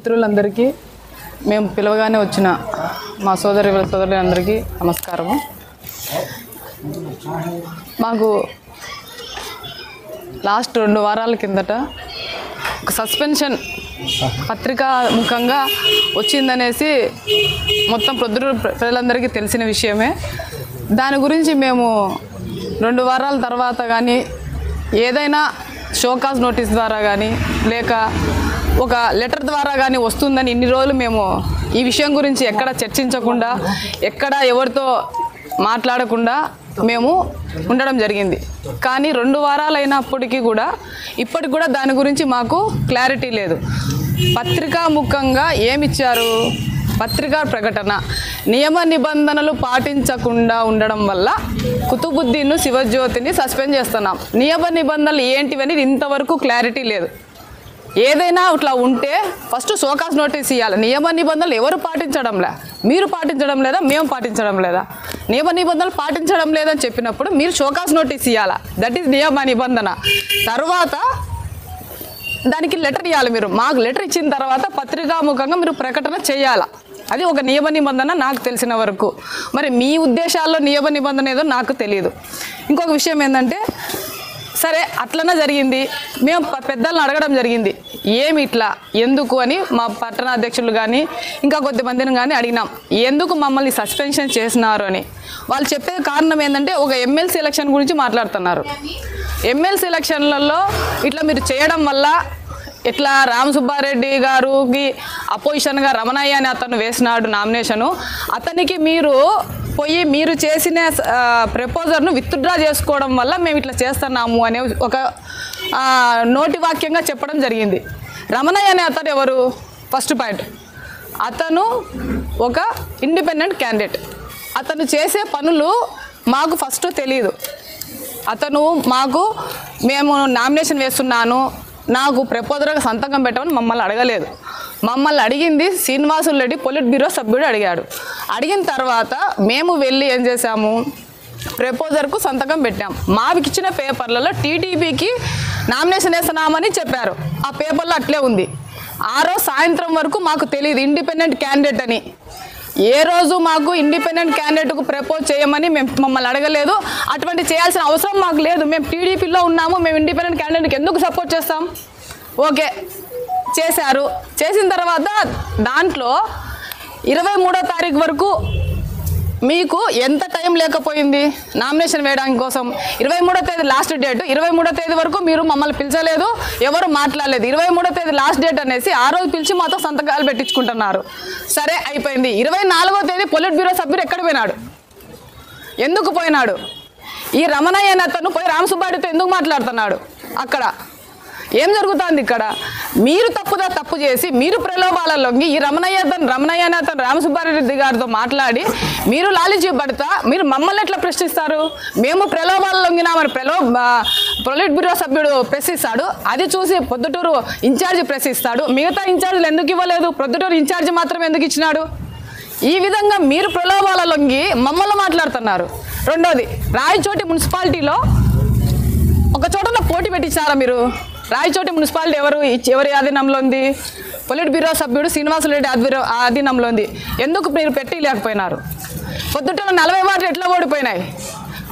మిత్రులందరికీ మేము పిలవగానే వచ్చిన మా సోదరి సోదరులందరికీ నమస్కారము. మాకు లాస్ట్ రెండు వారాల కిందట ఒక సస్పెన్షన్ పత్రికా ముఖంగా వచ్చిందనేసి మొత్తం ప్రొద్దురు ప్రజలందరికీ తెలిసిన విషయమే. దాని గురించి మేము రెండు వారాల తర్వాత కానీ ఏదైనా షోకాస్ నోటీస్ ద్వారా కానీ లేక ఒక లెటర్ ద్వారా కానీ వస్తుందని ఇన్ని రోజులు మేము ఈ విషయం గురించి ఎక్కడ చర్చించకుండా ఎక్కడ ఎవరితో మాట్లాడకుండా మేము ఉండడం జరిగింది. కానీ రెండు వారాలైనప్పటికీ కూడా ఇప్పటికి కూడా దాని గురించి మాకు క్లారిటీ లేదు. పత్రికా ముఖంగా ఏమిచ్చారు? పత్రికా ప్రకటన. నియమ నిబంధనలు పాటించకుండా ఉండడం వల్ల కుతుబుద్దీన్ను శివజ్యోతిని సస్పెండ్ చేస్తున్నాం. నియమ నిబంధనలు ఏంటివని ఇంతవరకు క్లారిటీ లేదు. ఏదైనా ఇట్లా ఉంటే ఫస్ట్ సోకాస్ నోటీస్ ఇవ్వాలి నియమ నిబంధనలు ఎవరు పాటించడంలే మీరు పాటించడం లేదా మేము పాటించడం లేదా? నియమ నిబంధనలు పాటించడం లేదని చెప్పినప్పుడు మీరు షోకాస్ నోటీస్ ఇవ్వాలా దట్ ఈస్ నియమ నిబంధన. తర్వాత దానికి లెటర్ ఇవ్వాలి మీరు. మాకు లెటర్ ఇచ్చిన తర్వాత పత్రికాముఖంగా మీరు ప్రకటన చేయాలా? అది ఒక నియమ నిబంధన నాకు తెలిసిన వరకు. మరి మీ ఉద్దేశాల్లో నియమ నిబంధన ఏదో నాకు తెలియదు ఇంకొక విషయం ఏంటంటే సరే అట్లనే జరిగింది. మేము పెద్దలను అడగడం జరిగింది. ఏమి ఇట్లా? ఎందుకు అని మా పట్టణ అధ్యక్షులు కానీ ఇంకా కొద్ది మందిని కానీ అడిగినాం. ఎందుకు మమ్మల్ని సస్పెన్షన్ చేసినారు అని. వాళ్ళు చెప్పే కారణం ఏంటంటే ఒక ఎమ్మెల్సీ ఎలక్షన్ గురించి మాట్లాడుతున్నారు. ఎమ్మెల్సీ ఎలక్షన్లలో ఇట్లా మీరు చేయడం వల్ల ఇట్లా రామసుబ్బారెడ్డి గారుకి గారికి అపోజిషన్గా రమణయ్య అని అతను వేసినాడు నామినేషను అతనికి మీరు పోయి మీరు చేసిన ప్రపోజర్ను విత్డ్రా చేసుకోవడం వల్ల మేము ఇట్లా చేస్తున్నాము అనే ఒక నోటి వాక్యంగా చెప్పడం జరిగింది. రమణయ్య అనే అతను ఎవరు? ఫస్ట్ పాయింట్ అతను ఒక ఇండిపెండెంట్ క్యాండిడేట్ అతను చేసే పనులు మాకు ఫస్ట్ తెలియదు అతను మాకు మేము నామినేషన్ వేస్తున్నాను నాకు ప్రపోజల్గా సంతకం పెట్టమని మమ్మల్ని అడగలేదు. మమ్మల్ని అడిగింది శ్రీనివాసులు రెడ్డి పొలిట్ బ్యూరో సభ్యుడు అడిగాడు. అడిగిన తర్వాత మేము వెళ్ళి ఏం చేశాము? ప్రపోజర్కు సంతకం పెట్టాం. మాకు ఇచ్చిన పేపర్లలో టీడీపీకి నామినేషన్ వేస్తున్నామని చెప్పారు. ఆ పేపర్లో అట్లే ఉంది. ఆ రోజు సాయంత్రం వరకు మాకు తెలియదు ఇండిపెండెంట్ క్యాండిడేట్ అని. ఏ రోజు మాకు ఇండిపెండెంట్ క్యాండిడేట్కు ప్రపోజ్ చేయమని మేము మమ్మల్ని అడగలేదు. అటువంటి చేయాల్సిన అవసరం మాకు లేదు. మేము టీడీపీలో ఉన్నాము. మేము ఇండిపెండెంట్ క్యాండిడేట్కి ఎందుకు సపోర్ట్ చేస్తాం? ఓకే. చేశారు. చేసిన తర్వాత దాంట్లో ఇరవై మూడో తారీఖు వరకు మీకు ఎంత టైం లేకపోయింది? నామినేషన్ వేయడానికి కోసం. ఇరవై మూడో తేదీ లాస్ట్ డేట్. ఇరవై మూడో తేదీ వరకు మీరు మమ్మల్ని పిలిచలేదు ఎవరు మాట్లాడలేదు. ఇరవై మూడో తేదీ లాస్ట్ డేట్ అనేసి ఆ రోజు పిలిచి మాతో సంతకాలు పెట్టించుకుంటున్నారు. సరే అయిపోయింది. ఇరవై నాలుగో తేదీ పొలిట్ బ్యూరో సభ్యుడు ఎక్కడ పోయినాడు? ఎందుకు పోయినాడు? ఈ రమణయ్య అతను పోయి రామసుబ్బాడితో ఎందుకు మాట్లాడుతున్నాడు? అక్కడ. ఏం జరుగుతుంది ఇక్కడ? మీరు తప్పుదా తప్పు చేసి మీరు ప్రలోభాల లొంగి ఈ రమణయ్య అతను రమణయ్య అని అతను రామసుబ్బారెడ్డి గారితో మాట్లాడి మీరు లాలిజీ పడతా మీరు మమ్మల్ని ఎట్లా ప్రశ్నిస్తారు? మేము ప్రలోభాల లొంగినామని ప్రలో పొలిట్ బ్యూరో సభ్యుడు ప్రశ్నిస్తాడు అది చూసి పొద్దుటూరు ఇన్ఛార్జి ప్రశ్నిస్తాడు మిగతా ఇన్ఛార్జీలు ఎందుకు ఇవ్వలేదు? పొద్దుటూరు ఇన్ఛార్జి మాత్రం ఎందుకు ఇచ్చినాడు? ఈ విధంగా మీరు ప్రలోభాల లొంగి మమ్మల్ని మాట్లాడుతున్నారు. రెండోది రాయచోటి మున్సిపాలిటీలో ఒక చోటన పోటీ పెట్టించారా మీరు? రాయచోటి మున్సిపాలిటీ ఎవరు ఎవరి ఆధీనంలో ఉంది? పొలిట్ బ్యూరో సభ్యుడు శ్రీనివాసరెడ్డి ఆధ్వర్యం ఆధీనంలో ఉంది. ఎందుకు మీరు పెట్టి లేకపోయినారు పొద్దుట నలభై వాటిలు ఎట్లా ఓడిపోయినాయి?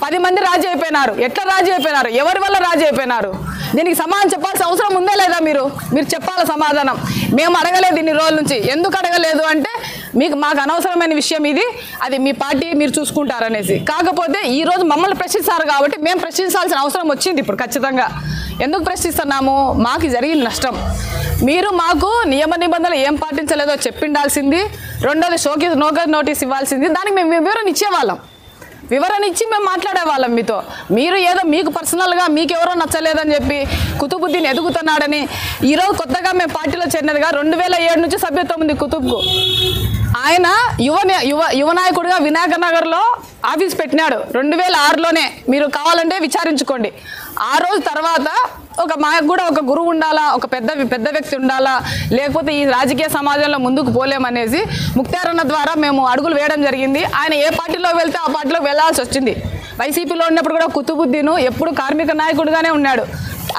పది మంది రాజీ అయిపోయినారు. ఎట్లా రాజీ అయిపోయినారు? ఎవరి వల్ల రాజీ అయిపోయినారు? దీనికి సమాధానం చెప్పాల్సిన అవసరం ఉందా లేదా మీరు? మీరు చెప్పాలి సమాధానం. మేము అడగలేదు ఇన్ని రోజుల నుంచి. ఎందుకు అడగలేదు అంటే మీకు మాకు అనవసరమైన విషయం ఇది. అది మీ పార్టీ మీరు చూసుకుంటారనేసి. కాకపోతే ఈరోజు మమ్మల్ని ప్రశ్నిస్తారు కాబట్టి మేము ప్రశ్నించాల్సిన అవసరం వచ్చింది ఇప్పుడు ఖచ్చితంగా. ఎందుకు ప్రశ్నిస్తున్నాము? మాకు జరిగిన నష్టం. మీరు మాకు నియమ నిబంధనలు ఏం పాటించలేదో చెప్పిండాల్సింది రెండోది షోకి నోక నోటీస్ ఇవ్వాల్సింది దానికి మేము వివరణ ఇచ్చేవాళ్ళం. వివరణ ఇచ్చి మేము మాట్లాడేవాళ్ళం మీతో. మీరు ఏదో మీకు పర్సనల్గా మీకెవరో నచ్చలేదని చెప్పి కుతుబుద్దీన్ ఎదుగుతున్నాడని ఈరోజు కొత్తగా మేము పార్టీలో చేరినదిగా రెండు వేల ఏడు నుంచి సభ్యత్వం ఉంది కుతుబ్కు. ఆయన యువ యువ యువ నాయకుడిగా వినాయక నగర్లో ఆఫీస్ పెట్టినాడు. రెండు వేల ఆరులోనే మీరు కావాలంటే విచారించుకోండి. ఆ రోజు తర్వాత ఒక మాకు కూడా ఒక గురువు ఉండాలా ఒక పెద్ద పెద్ద వ్యక్తి ఉండాలా లేకపోతే ఈ రాజకీయ సమాజంలో ముందుకు పోలేమనేసి ముక్తారన్న ద్వారా మేము అడుగులు వేయడం జరిగింది. ఆయన ఏ పార్టీలో వెళ్తే ఆ పార్టీలో వెళ్ళాల్సి వచ్చింది. వైసీపీలో ఉన్నప్పుడు కూడా కుతుబుద్దీను ఎప్పుడు కార్మిక నాయకుడుగానే ఉన్నాడు.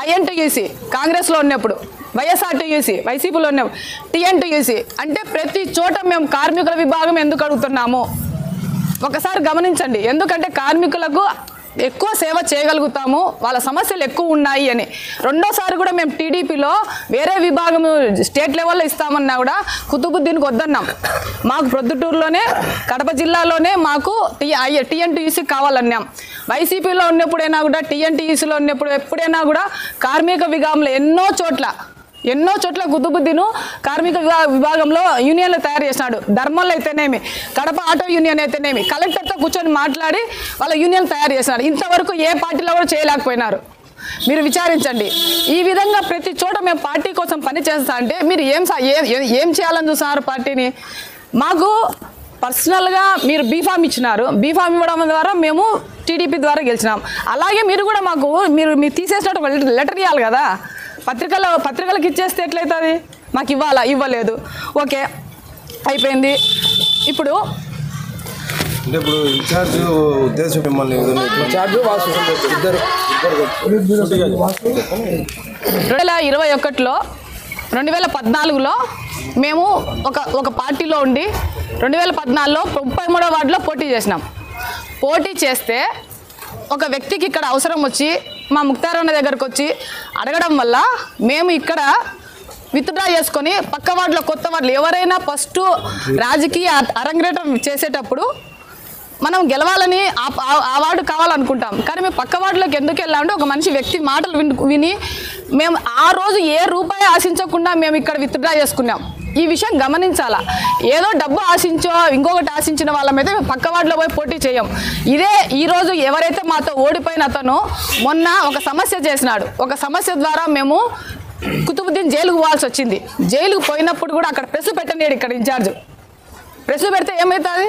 ఐఎన్టీయూసీ కాంగ్రెస్లో ఉన్నప్పుడు వైఎస్ఆర్టీయూసీ వైసీపీలో ఉన్నప్పుడు టీఎన్టీయూసీ అంటే ప్రతి చోట మేము కార్మికుల విభాగం ఎందుకు అడుగుతున్నాము? ఒకసారి గమనించండి. ఎందుకంటే కార్మికులకు ఎక్కువ సేవ చేయగలుగుతాము వాళ్ళ సమస్యలు ఎక్కువ ఉన్నాయి అని. రెండోసారి కూడా మేము టీడీపీలో వేరే విభాగం స్టేట్ లెవెల్లో ఇస్తామన్నా కూడా కుతుబుద్దీన్కి వద్దన్నాం. మాకు ప్రొద్దుటూరులోనే కడప జిల్లాలోనే మాకు టీ టీఎన్టీయూసీ కావాలన్నాం. వైసీపీలో ఉన్నప్పుడైనా కూడా టీఎన్టీయూసీలో ఉన్నప్పుడు ఎప్పుడైనా కూడా కార్మిక విభాగంలో ఎన్నో చోట్ల ఎన్నో చోట్ల గుద్దుబుద్దిను కార్మిక విభా- విభాగంలో యూనియన్లు తయారు చేసినాడు. ధర్మంలో అయితేనేమి కడప ఆటో యూనియన్ అయితేనేమి కలెక్టర్తో కూర్చొని మాట్లాడి వాళ్ళ యూనియన్ తయారు చేసినాడు ఇంతవరకు ఏ పార్టీలో కూడా చేయలేకపోయినారు. మీరు విచారించండి. ఈ విధంగా ప్రతి చోట మేము పార్టీ కోసం పని చేస్తా అంటే మీరు ఏం సా- ఏ- ఏం చేయాలని చూస్తున్నారు పార్టీని? మాకు పర్సనల్గా మీరు బీఫామ్ ఇచ్చినారు. బీఫామ్ ఇవ్వడం ద్వారా మేము టీడీపీ ద్వారా గెలిచినాం. అలాగే మీరు కూడా మాకు మీరు మీరు తీసేసినట్టు లెటర్ ఇవ్వాలి కదా. పత్రికలో పత్రికలకు ఇచ్చేస్తే ఎట్లయితుంది? మాకు ఇవ్వాలా? ఇవ్వలేదు. ఓకే అయిపోయింది. ఇప్పుడు అంటే ఇప్పుడు ఇన్ఛార్జ్ ఉద్దేశం మిమ్మల్ని ఏదైనా ఇట్లా- చార్జ్ వాసు. ఇద్దరు. రెండు వేల ఇరవై ఒకటిలో రెండు వేల పద్నాలుగులో మేము ఒక ఒక పార్టీలో ఉండి రెండు వేల పద్నాలుగులో ముప్పై మూడో వార్డులో పోటీ చేసినాం. పోటీ చేస్తే ఒక వ్యక్తికి ఇక్కడ అవసరం వచ్చి మా ముక్తారన్న దగ్గరకు వచ్చి అడగడం వల్ల మేము ఇక్కడ విత్డ్రా చేసుకొని పక్క వార్డులో కొత్త వాళ్ళు ఎవరైనా ఫస్ట్ రాజకీయ అరంగేటం చేసేటప్పుడు మనం గెలవాలని ఆ- వార్డు కావాలనుకుంటాం. కానీ మేము పక్క వార్డులోకి ఎందుకు వెళ్ళామంటే ఒక మనిషి వ్యక్తి మాటలు విని మేము ఆ రోజు ఏ రూపాయి ఆశించకుండా మేము ఇక్కడ విత్డ్రా చేసుకున్నాం. ఈ విషయం గమనించాలా? ఏదో డబ్బు ఆశించో ఇంకొకటి ఆశించిన వాళ్ళమైతే మేము పక్క వార్డులో పోయి పోటీ చేయం. ఇదే ఈ రోజు ఎవరైతే మాతో ఓడిపోయిన అతను మొన్న ఒక సమస్య చేసినాడు. ఒక సమస్య ద్వారా మేము కుతుబుద్దీన్ జైలుకు పోవాల్సి వచ్చింది. జైలుకు పోయినప్పుడు కూడా అక్కడ ప్రెస్ పెట్టలేడు ఇక్కడ ఇన్ఛార్జ్. ప్రెస్ పెడితే ఏమవుతుంది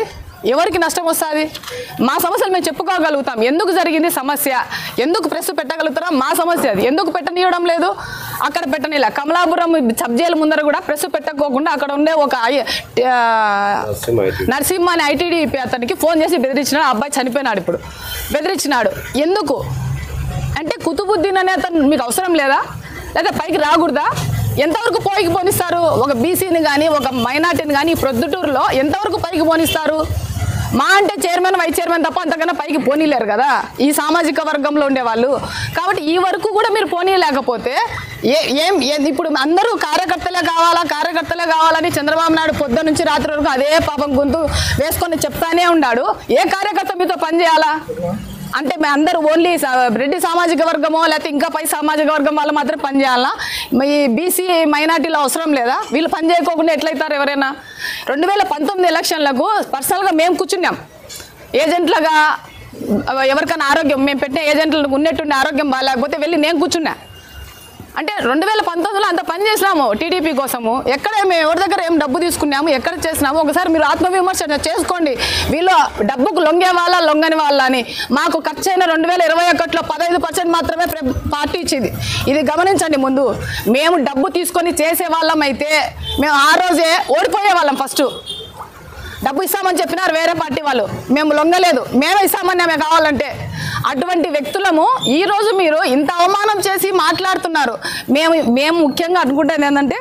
ఎవరికి నష్టం వస్తుంది? మా సమస్యలు మేము చెప్పుకోగలుగుతాం. ఎందుకు జరిగింది సమస్య? ఎందుకు ప్రెస్ పెట్టగలుగుతారా? మా సమస్య అది. ఎందుకు పెట్టనీయడం లేదు? అక్కడ పెట్టనీలా. కమలాపురం సబ్ జైలు ముందర కూడా ప్రెస్ పెట్టకోకుండా అక్కడ ఉండే ఒక నరసింహ అని ఐటీడీపీ అతనికి ఫోన్ చేసి బెదిరించినాడు. అబ్బాయి చనిపోయినాడు ఇప్పుడు. బెదిరించినాడు. ఎందుకు? అంటే కుతుబుద్దీన్ అనే అతను మీకు అవసరం లేదా? లేదా పైకి రాకూడదా? ఎంతవరకు పైకి పోనిస్తారు? ఒక బీసీని కానీ ఒక మైనార్టీని కానీ ప్రొద్దుటూరులో ఎంతవరకు పైకి పోనిస్తారు? మా అంటే చైర్మన్ వైస్ చైర్మన్ తప్ప అంతకన్నా పైకి పోనీలేరు కదా. ఈ సామాజిక వర్గంలో ఉండేవాళ్ళు. కాబట్టి ఈ వరకు కూడా మీరు పోనీయలేకపోతే ఏ ఏం ఇప్పుడు అందరూ కార్యకర్తలే కావాలా కార్యకర్తలే కావాలని చంద్రబాబు నాయుడు పొద్దు నుంచి రాత్రి వరకు అదే పాపం గొంతు వేసుకొని చెప్తానే ఉన్నాడు. ఏ కార్యకర్త మీతో పనిచేయాలా అంటే మేము అందరూ ఓన్లీ రెడ్డి సామాజిక వర్గమో లేకపోతే ఇంకా పై సామాజిక వర్గం వాళ్ళు మాత్రం పని చేయాలా? ఈ బీసీ మైనార్టీలో అవసరం లేదా? వీళ్ళు పని చేయకోకుండా ఎట్లయితారు ఎవరైనా? రెండు వేల పంతొమ్మిది ఎలక్షన్లకు పర్సనల్గా మేము కూర్చున్నాం. ఏజెంట్లుగా ఎవరికైనా ఆరోగ్యం మేము పెట్టిన ఏజెంట్లకు ఉన్నట్టుండి ఆరోగ్యం బాగాలేకపోతే వెళ్ళి నేను కూర్చున్నా. అంటే రెండు వేల పంతొమ్మిదిలో అంత పని చేసినాము టీడీపీ కోసము. ఎక్కడ మేము ఎవరి దగ్గర ఏం డబ్బు తీసుకున్నాము ఎక్కడ చేసినాము ఒకసారి మీరు ఆత్మవిమర్శ చేసుకోండి. వీళ్ళు డబ్బుకు లొంగే వాళ్ళ లొంగని వాళ్ళ అని. మాకు ఖర్చు అయిన రెండు వేల ఇరవై ఒకటిలో పదహైదు పర్సెంట్ మాత్రమే పార్టీ ఇచ్చింది. ఇది గమనించండి ముందు. మేము డబ్బు తీసుకొని చేసే వాళ్ళం అయితే మేము ఆ రోజే ఓడిపోయే వాళ్ళం ఫస్ట్. డబ్బు ఇస్తామని చెప్పినారు వేరే పార్టీ వాళ్ళు. మేము లొంగలేదు. మేమే ఇస్తామని మేము కావాలంటే. అటువంటి వ్యక్తులము ఈ రోజు మీరు ఇంత అవమానం చేసి మాట్లాడుతున్నారు. మేము మేము ముఖ్యంగా అనుకుంటాను ఏంటంటే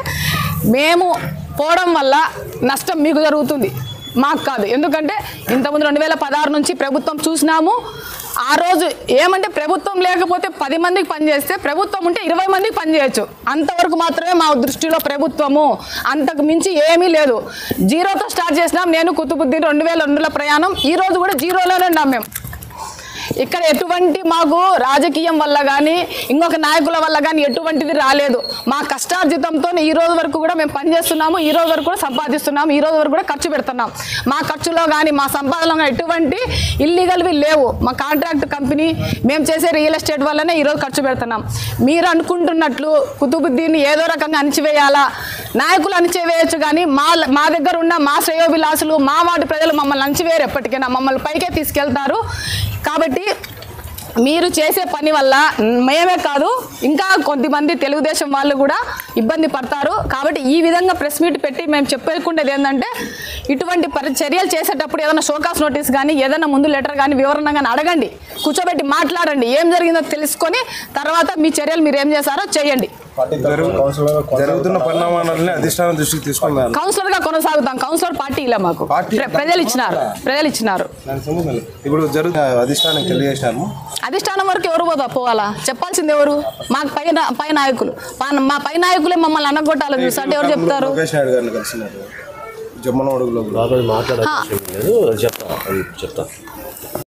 మేము పోవడం వల్ల నష్టం మీకు జరుగుతుంది. మాకు కాదు. ఎందుకంటే ఇంతకుముందు రెండు వేల పదహారు నుంచి ప్రభుత్వం చూసినాము. ఆ రోజు ఏమంటే ప్రభుత్వం లేకపోతే పది మందికి పనిచేస్తే ప్రభుత్వం ఉంటే ఇరవై మందికి పనిచేయచ్చు అంతవరకు మాత్రమే మా దృష్టిలో ప్రభుత్వము. అంతకు మించి ఏమీ లేదు. జీరోతో స్టార్ట్ చేసినాం. నేను కుతుబుద్దీన్ రెండు వేల రెండులో ప్రయాణం. ఈ రోజు కూడా జీరోలోనే ఉన్నాం మేము. ఇక్కడ ఎటువంటి మాకు రాజకీయం వల్ల కానీ ఇంకొక నాయకుల వల్ల కానీ ఎటువంటిది రాలేదు. మా కష్టార్జితంతో ఈ రోజు వరకు కూడా మేము పనిచేస్తున్నాము ఈ రోజు వరకు కూడా సంపాదిస్తున్నాము ఈ రోజు వరకు కూడా ఖర్చు పెడుతున్నాం. మా ఖర్చులో కానీ మా సంపాదనలో కానీ ఎటువంటి ఇల్లీగల్వి లేవు. మా కాంట్రాక్ట్ కంపెనీ మేము చేసే రియల్ ఎస్టేట్ వల్లనే ఈరోజు ఖర్చు పెడుతున్నాం. మీరు అనుకుంటున్నట్లు కుతుబుద్దీన్ని ఏదో రకంగా అణిచివేయాలా? నాయకులు అణిచివేయచ్చు కానీ మా మా దగ్గర ఉన్న మా శ్రేయోభిలాసులు మా వాటి ప్రజలు మమ్మల్ని అణిచివేయరు ఎప్పటికైనా. మమ్మల్ని పైకే తీసుకెళ్తారు. కాబట్టి మీరు చేసే పని వల్ల మేమే కాదు ఇంకా కొద్దిమంది తెలుగుదేశం వాళ్ళు కూడా ఇబ్బంది పడతారు. కాబట్టి ఈ విధంగా ప్రెస్ మీట్ పెట్టి మేము చెప్పేకుండేది ఏంటంటే ఇటువంటి పరి చర్యలు చేసేటప్పుడు ఏదైనా షోకాస్ నోటీస్ కానీ ఏదైనా ముందు లెటర్ కానీ వివరణ కానీ అడగండి. కూర్చోబెట్టి మాట్లాడండి. ఏం జరిగిందో తెలుసుకొని తర్వాత మీ చర్యలు మీరు ఏం చేశారో చేయండి. జరుగుతున్న పరిణామాలని అధిష్టానం దృష్టికి తీసుకున్నారు కౌన్సిలర్గా కొనసాగుతాం. కౌన్సిలర్ పార్టీ ఇలా మాకు ప్రజలు ఇచ్చినారు ప్రజలు ఇచ్చినారు. ఇప్పుడు జరుగుతున్న అధిష్టానం అధిష్టానం వరకు ఎవరు పోదా పోవాలా? చెప్పాల్సింది ఎవరు? మాకు పై పై నాయకులు. మా పై నాయకులే మమ్మల్ని అనగొట్టాలని చూసి అంటే ఎవరు చెప్తారు? లోకేష్ నాయుడు గారిని కలిసినారు. జమ్మన అడుగులో బాబాయ్ మాట్లాడే అవకాశం లేదు. అది చెప్తా. చెప్తా.